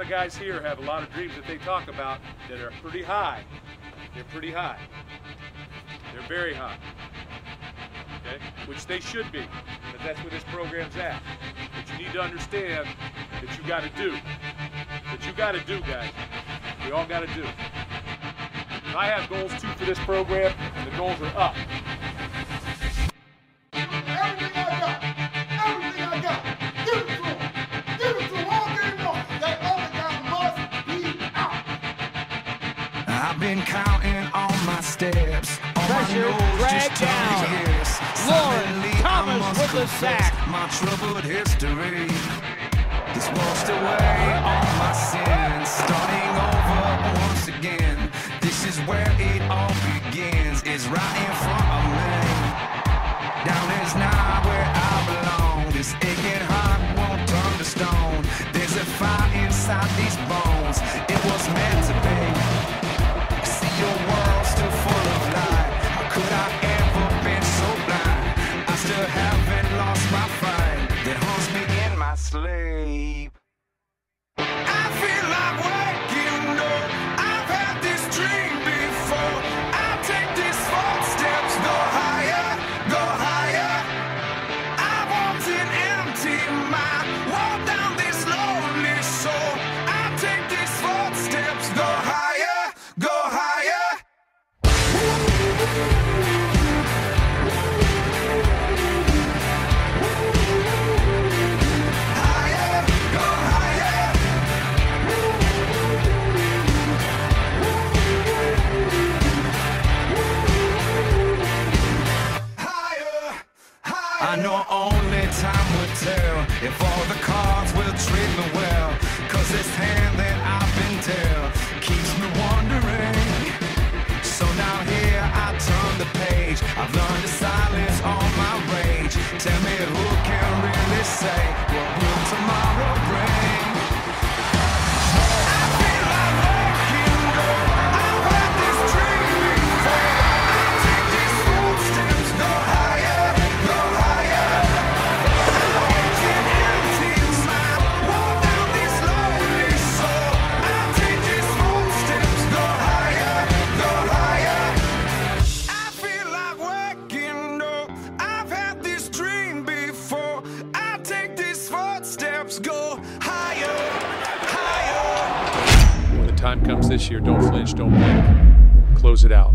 of guys here have a lot of dreams that they talk about that are pretty high. They're pretty high. They're very high. Okay? Which they should be. But that's where this program's at. But you need to understand that you got to do. That you got to do, guys. We all got to do. I have goals too for this program, and the goals are up. I've been counting on my steps. On Pressure, my nose, drag just down. years. Lawrence Thomas with the sack. My troubled history. This washed away all my sins. Starting over once again. This is where it all begins. It's right in front of me. Down is not where I belong. This aching heart won't turn to stone. There's a fire inside these bones. It was meant to sleep. I feel like I know only time will tell if all the cards will treat me well. Cause this hand that I've been dealt keeps me wondering. So now here I turn the page. I've learned to silence all my rage. Tell me who can really say what will tomorrow time comes this year, don't flinch, don't blink. Close it out.